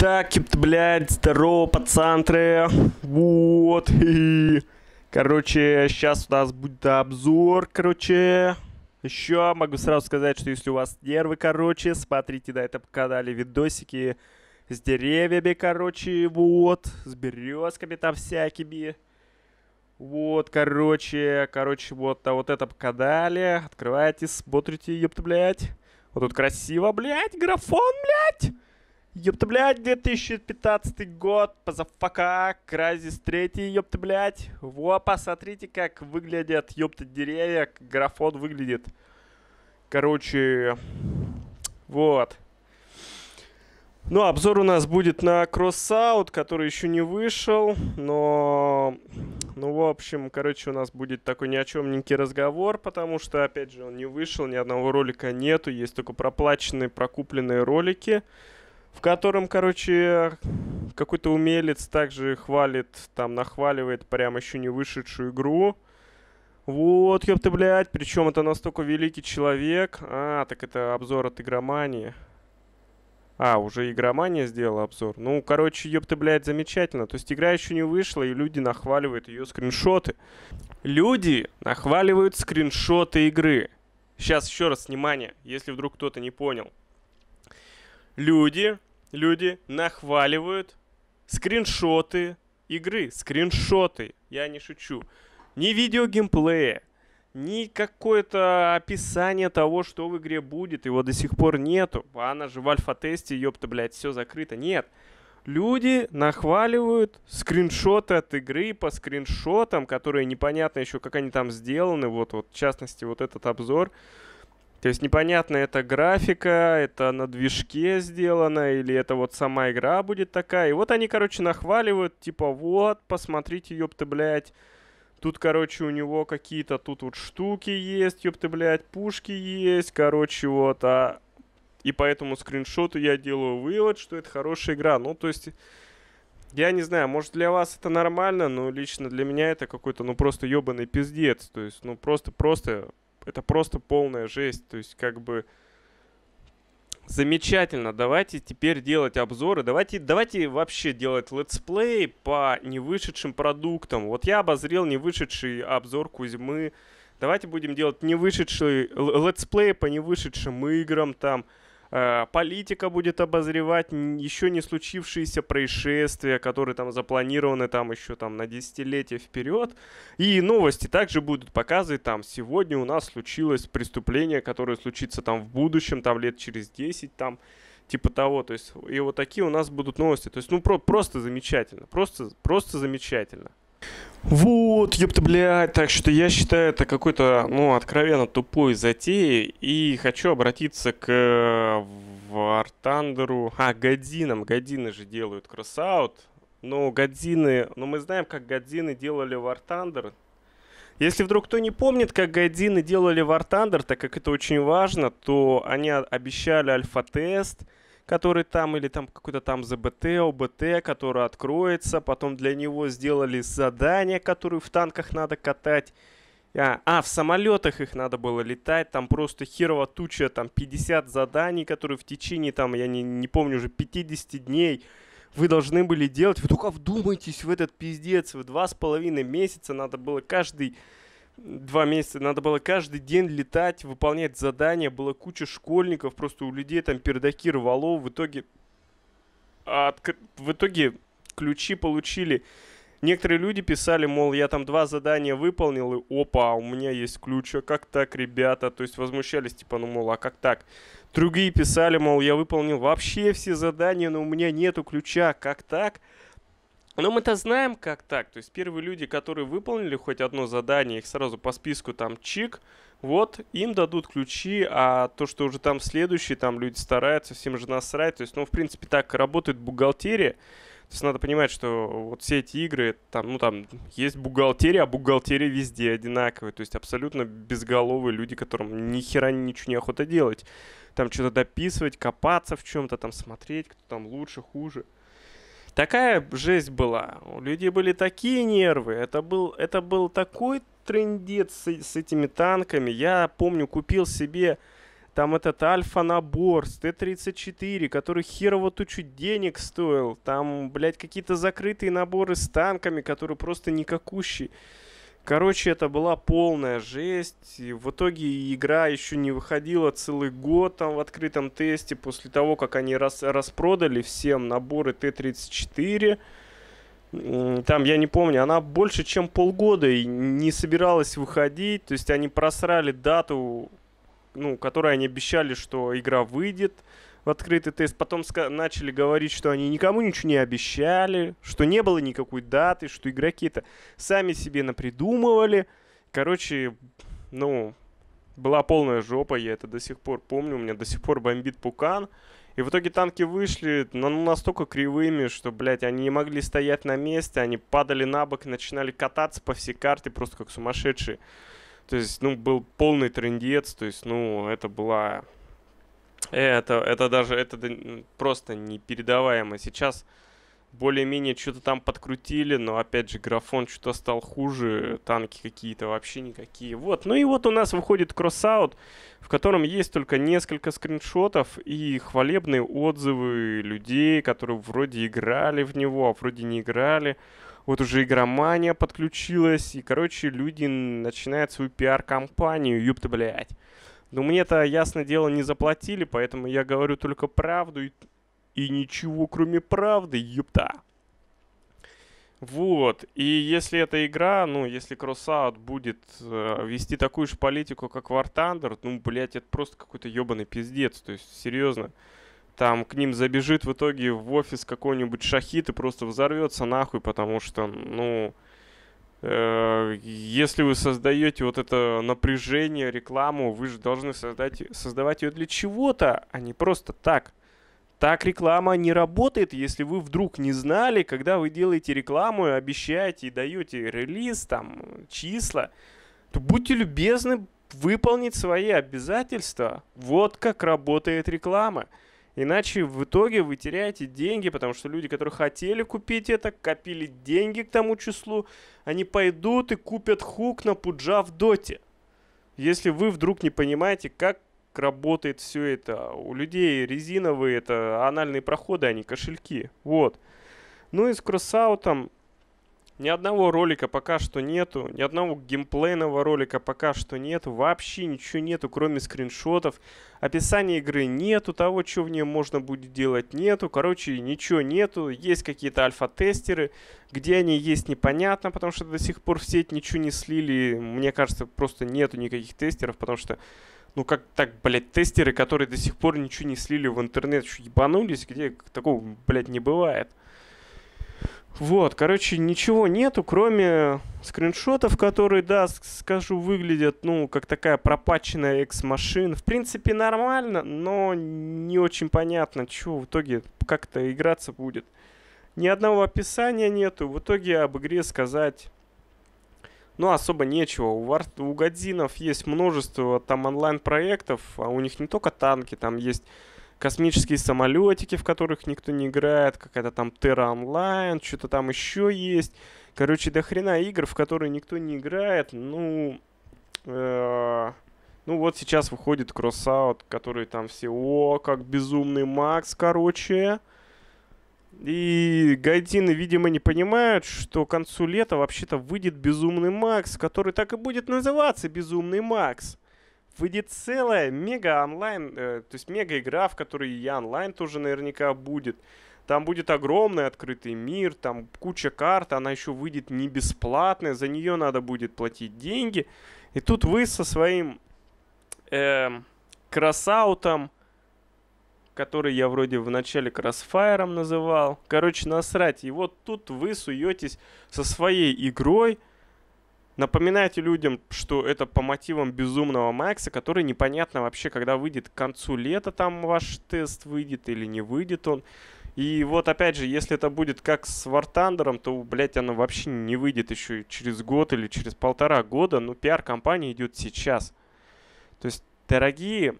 Так, блядь, здорово, пацантры. Вот. И... Короче, сейчас у нас будет обзор, короче. Еще могу сразу сказать, что если у вас нервы, короче, смотрите на этом канале видосики с деревьями, короче, вот, с березками там всякими. Вот, короче, короче, вот на вот этом канале. Открывайте, смотрите, ёпта, блядь. Вот тут красиво, блядь, графон, блядь. Ёпта, блядь, 2015 год, позафака, Кразис 3, ёпта, блядь. Во, посмотрите, как выглядят, ёпта, деревья, как графон выглядит. Короче, вот. Ну, обзор у нас будет на Crossout, который еще не вышел, но... Ну, в общем, короче, у нас будет такой ни о чемненький разговор, потому что, опять же, он не вышел, ни одного ролика нету, есть только проплаченные, прокупленные ролики в котором, короче, какой-то умелец также хвалит, там, нахваливает прям еще не вышедшую игру. Вот, ёпта, блядь, причем это настолько великий человек. А, так это обзор от игромании. А, уже игромания сделала обзор. Ну, короче, ёпта, блядь, замечательно. То есть игра еще не вышла, и люди нахваливают ее скриншоты. Люди нахваливают скриншоты игры. Сейчас еще раз, внимание, если вдруг кто-то не понял люди, люди нахваливают скриншоты игры, скриншоты, я не шучу. Ни видео геймплея, ни какое-то описание того, что в игре будет, его до сих пор нету. Она же в альфа-тесте, ёпта, блядь, все закрыто. Нет. Люди нахваливают скриншоты от игры по скриншотам, которые непонятно еще, как они там сделаны. Вот, вот, в частности, вот этот обзор. То есть непонятно, это графика, это на движке сделано, или это вот сама игра будет такая. И вот они, короче, нахваливают, типа, вот, посмотрите, ёпты, блядь. Тут, короче, у него какие-то тут вот штуки есть, ёпты, блядь, пушки есть, короче, вот, а... И по этому скриншоту я делаю вывод, что это хорошая игра. Ну, то есть, я не знаю, может для вас это нормально, но лично для меня это какой-то, ну, просто ёбаный пиздец. То есть, ну, просто-просто это просто полная жесть. То есть, как бы, замечательно. Давайте теперь делать обзоры. Давайте, давайте вообще делать летсплей по невышедшим продуктам. Вот я обозрел невышедший обзор Кузьмы. Давайте будем делать невышедший летсплей по невышедшим играм там. Э, политика будет обозревать еще не случившиеся происшествия, которые там запланированы там еще там на десятилетия вперед. И новости также будут показывать там, сегодня у нас случилось преступление, которое случится там в будущем, там лет через 10 там типа того, то есть и вот такие у нас будут новости, то есть ну про просто замечательно, просто просто замечательно. Вот, ёпта, блядь, так что я считаю это какой-то, ну, откровенно тупой затеей, и хочу обратиться к Вартандеру, а, Годинам, Годины же делают кроссаут, но Годины, ну, мы знаем, как Годины делали Вартандер, если вдруг кто не помнит, как Годины делали Thunder, так как это очень важно, то они обещали альфа-тест, который там, или там какой-то там ЗБТ, ОБТ, который откроется. Потом для него сделали задания, которые в танках надо катать. А, а, в самолетах их надо было летать, там просто херова туча, там 50 заданий, которые в течение, там, я не, не помню, уже 50 дней вы должны были делать. Вы только вдумайтесь в этот пиздец, в два с половиной месяца надо было каждый два месяца надо было каждый день летать, выполнять задания, было куча школьников, просто у людей там пердаки рвало, в итоге, от, в итоге ключи получили. Некоторые люди писали, мол, я там два задания выполнил, и опа, у меня есть ключ, а как так, ребята? То есть возмущались, типа, ну, мол, а как так? Другие писали, мол, я выполнил вообще все задания, но у меня нету ключа, как так? Но мы-то знаем, как так. То есть первые люди, которые выполнили хоть одно задание, их сразу по списку там чик, вот, им дадут ключи, а то, что уже там следующие, там люди стараются, всем же насрать. То есть, ну, в принципе, так работает бухгалтерия. То есть надо понимать, что вот все эти игры, там, ну, там есть бухгалтерия, а бухгалтерия везде одинаковая. То есть абсолютно безголовые люди, которым ни хера ничего не охота делать. Там что-то дописывать, копаться в чем-то, там смотреть, кто там лучше, хуже. Такая жесть была. У людей были такие нервы. Это был, это был такой трендец с, с этими танками. Я помню, купил себе Там этот альфа-набор с Т-34, который херово тучу денег стоил. Там, блядь, какие-то закрытые наборы с танками, которые просто никакущие. Короче, это была полная жесть. И в итоге игра еще не выходила целый год там в открытом тесте после того, как они рас распродали всем наборы Т-34. Там, я не помню, она больше, чем полгода и не собиралась выходить. То есть они просрали дату, ну, которой они обещали, что игра выйдет в открытый тест. Потом начали говорить, что они никому ничего не обещали, что не было никакой даты, что игроки это сами себе напридумывали. Короче, ну, была полная жопа, я это до сих пор помню, у меня до сих пор бомбит пукан. И в итоге танки вышли ну, настолько кривыми, что, блядь, они не могли стоять на месте, они падали на бок начинали кататься по всей карте просто как сумасшедшие. То есть, ну, был полный трендец, то есть, ну, это была... Это, это даже, это просто непередаваемо. Сейчас более-менее что-то там подкрутили, но опять же графон что-то стал хуже, танки какие-то вообще никакие. Вот, ну и вот у нас выходит кроссаут, в котором есть только несколько скриншотов и хвалебные отзывы людей, которые вроде играли в него, а вроде не играли. Вот уже игромания подключилась, и, короче, люди начинают свою пиар-компанию, ёпта, блядь. Но мне-то, ясно дело, не заплатили, поэтому я говорю только правду и и ничего кроме правды, ёпта. Вот, и если эта игра, ну, если Crossout будет э, вести такую же политику, как War Thunder, ну, блядь, это просто какой-то ебаный пиздец, то есть, серьезно. Там к ним забежит в итоге в офис какой-нибудь шахит и просто взорвется нахуй, потому что, ну, э, если вы создаете вот это напряжение, рекламу, вы же должны создать, создавать ее для чего-то, а не просто так. Так реклама не работает, если вы вдруг не знали, когда вы делаете рекламу обещаете и даете релиз, там, числа, то будьте любезны выполнить свои обязательства. Вот как работает реклама. Иначе в итоге вы теряете деньги, потому что люди, которые хотели купить это, копили деньги к тому числу, они пойдут и купят хук на пуджа в доте. Если вы вдруг не понимаете, как работает все это. У людей резиновые это анальные проходы, а не кошельки. Вот. Ну и с кроссаутом ни одного ролика пока что нету, ни одного геймплейного ролика пока что нету, вообще ничего нету, кроме скриншотов. Описания игры нету, того, что в ней можно будет делать, нету. Короче, ничего нету. Есть какие-то альфа-тестеры, где они есть непонятно, потому что до сих пор в сеть ничего не слили. Мне кажется, просто нету никаких тестеров, потому что ну как так, блядь, тестеры, которые до сих пор ничего не слили в интернет, что ебанулись, где такого, блядь, не бывает. Вот, короче, ничего нету, кроме скриншотов, которые, да, скажу, выглядят, ну, как такая пропаченная экс-машин. В принципе, нормально, но не очень понятно, что в итоге как-то играться будет. Ни одного описания нету. В итоге об игре сказать ну, особо нечего. У, Вар... у Годзинов есть множество там онлайн-проектов, а у них не только танки, там есть космические самолетики, в которых никто не играет, какая-то там Terra Online, что-то там еще есть. Короче, до хрена игр, в которые никто не играет. Ну, э, ну вот сейчас выходит Crossout, который там все, о, как безумный Макс, короче. И гайдины, видимо, не понимают, что к концу лета вообще-то выйдет Безумный Макс, который так и будет называться Безумный Макс. Выйдет целая мега онлайн, э, то есть мега игра, в которой и онлайн тоже наверняка будет. Там будет огромный открытый мир, там куча карт, она еще выйдет не бесплатная, за нее надо будет платить деньги. И тут вы со своим э, кросаутом, который я вроде в начале кроссфайром называл. Короче, насрать. И вот тут вы суетесь со своей игрой, напоминаете людям, что это по мотивам Безумного Макса, который непонятно вообще, когда выйдет к концу лета там ваш тест выйдет или не выйдет он. И вот опять же, если это будет как с War Thunder, то, блядь, оно вообще не выйдет еще через год или через полтора года. Ну, пиар-компания идет сейчас. То есть, дорогие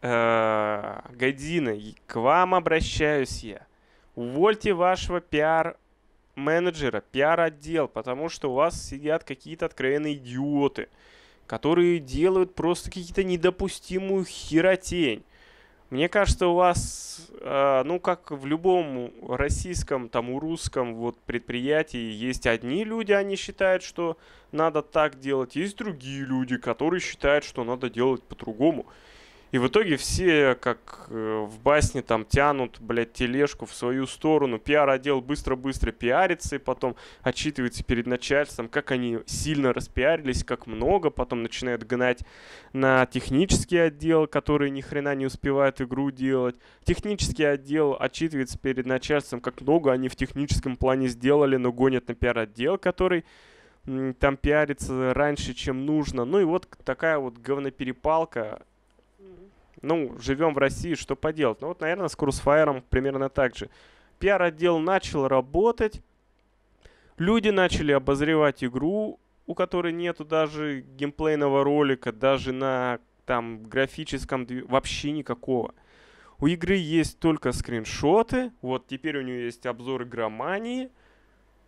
э, Година, к вам обращаюсь я. Увольте вашего пиар-менеджера, пиар-отдел, потому что у вас сидят какие-то откровенные идиоты, которые делают просто какие-то недопустимую херотень. Мне кажется, у вас, э, ну, как в любом российском, там, у русском вот предприятии есть одни люди, они считают, что надо так делать, есть другие люди, которые считают, что надо делать по-другому. И в итоге все, как э, в басне, там тянут, блядь, тележку в свою сторону. Пиар-отдел быстро-быстро пиарится и потом отчитывается перед начальством, как они сильно распиарились, как много. Потом начинают гнать на технический отдел, который ни хрена не успевает игру делать. Технический отдел отчитывается перед начальством, как много они в техническом плане сделали, но гонят на пиар-отдел, который там пиарится раньше, чем нужно. Ну и вот такая вот говноперепалка ну, живем в России, что поделать. Ну вот, наверное, с Курсфайером примерно так же. Пиар-отдел начал работать, люди начали обозревать игру, у которой нету даже геймплейного ролика, даже на там графическом вообще никакого. У игры есть только скриншоты. Вот теперь у нее есть обзор игромании,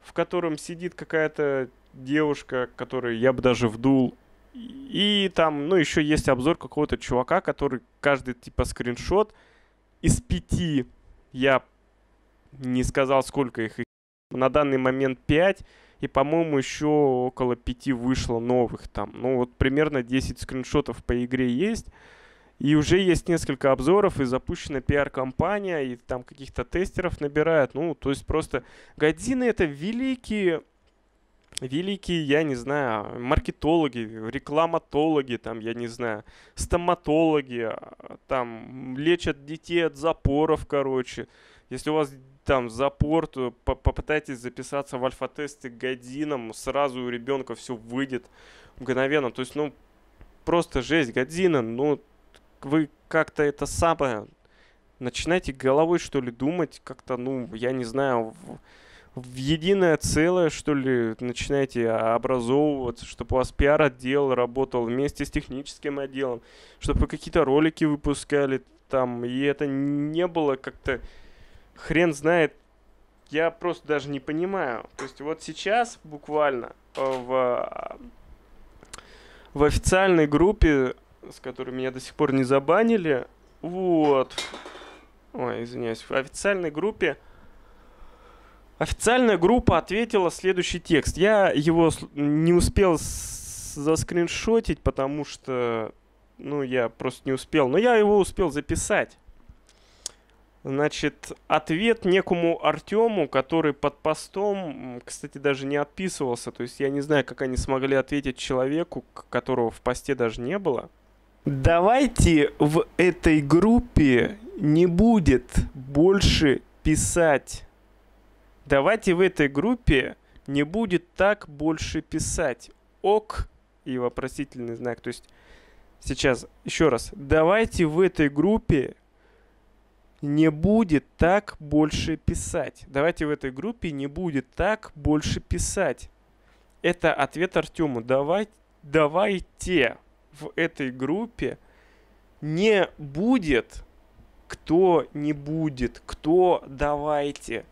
в котором сидит какая-то девушка, которую я бы даже вдул и там, ну, еще есть обзор какого-то чувака, который каждый, типа, скриншот из пяти, я не сказал, сколько их, на данный момент пять, и, по-моему, еще около пяти вышло новых там. Ну, вот примерно 10 скриншотов по игре есть. И уже есть несколько обзоров, и запущена пиар-компания, и там каких-то тестеров набирают. Ну, то есть просто Годзины — это великие великие, я не знаю, маркетологи, рекламатологи, там, я не знаю, стоматологи, а, там, лечат детей от запоров, короче. Если у вас там запор, то попытайтесь записаться в альфа-тесты годинам, сразу у ребенка все выйдет мгновенно. То есть, ну, просто жесть, година, ну, вы как-то это самое, начинайте головой, что ли, думать, как-то, ну, я не знаю, в единое целое, что ли, начинаете образовываться, чтобы у вас пиар-отдел работал вместе с техническим отделом, чтобы вы какие-то ролики выпускали там, и это не было как-то хрен знает, я просто даже не понимаю. То есть вот сейчас буквально э, в, в официальной группе, с которой меня до сих пор не забанили, вот, ой, извиняюсь, в официальной группе Официальная группа ответила следующий текст. Я его не успел заскриншотить, потому что, ну, я просто не успел. Но я его успел записать. Значит, ответ некому Артему, который под постом, кстати, даже не отписывался. То есть я не знаю, как они смогли ответить человеку, которого в посте даже не было. Давайте в этой группе не будет больше писать Давайте в этой группе не будет так больше писать. Ок и вопросительный знак. То есть сейчас еще раз. Давайте в этой группе не будет так больше писать. Давайте в этой группе не будет так больше писать. Это ответ Артему. Давай, давайте в этой группе не будет, кто не будет, кто давайте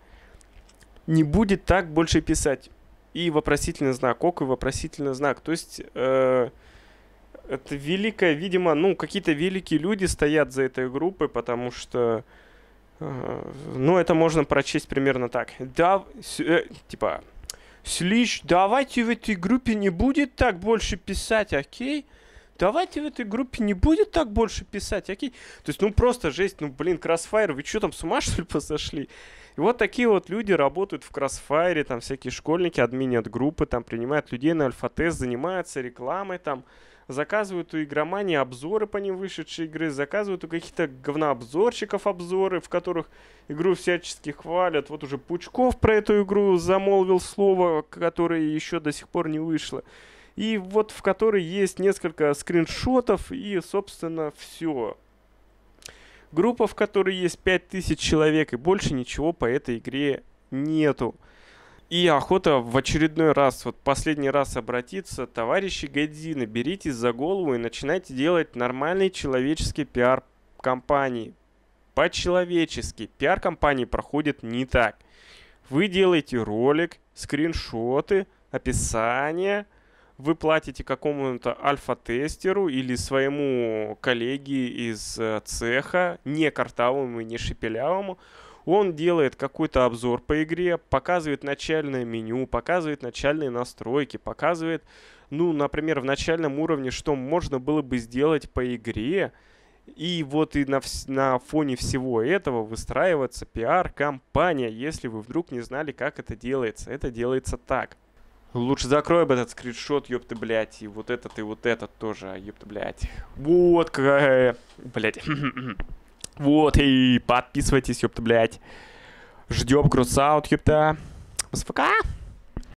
не будет так больше писать. И вопросительный знак, ок, и вопросительный знак. То есть э, это великое, видимо, ну, какие-то великие люди стоят за этой группой, потому что, э, ну, это можно прочесть примерно так. Да, э, типа, Слиш, давайте в этой группе не будет так больше писать, окей? Давайте в этой группе не будет так больше писать, окей? То есть, ну, просто жесть, ну, блин, Crossfire, вы что там, с ума, что ли, посошли? И вот такие вот люди работают в Crossfire, там всякие школьники, админят группы, там принимают людей на альфа-тест, занимаются рекламой, там заказывают у игромании обзоры по ним вышедшей игры, заказывают у каких-то говнообзорщиков обзоры, в которых игру всячески хвалят. Вот уже Пучков про эту игру замолвил слово, которое еще до сих пор не вышло. И вот в которой есть несколько скриншотов и, собственно, все. Группа, в которой есть 5000 человек и больше ничего по этой игре нету. И охота в очередной раз, вот последний раз обратиться, товарищи Годзины, беритесь за голову и начинайте делать нормальный человеческий пиар компании. По-человечески. Пиар компании проходит не так. Вы делаете ролик, скриншоты, описание, вы платите какому-то альфа-тестеру или своему коллеге из э, цеха, не картавому и не шепелявому, он делает какой-то обзор по игре, показывает начальное меню, показывает начальные настройки, показывает, ну, например, в начальном уровне, что можно было бы сделать по игре, и вот и на, на фоне всего этого выстраивается пиар-компания, если вы вдруг не знали, как это делается. Это делается так. Лучше закрой бы этот скриншот, ёпты, блядь, и вот этот, и вот этот тоже, ёпты, блядь. Вот какая, блядь. вот, и подписывайтесь, ёпты, блядь. Ждем кросаут, ёпта. СФК.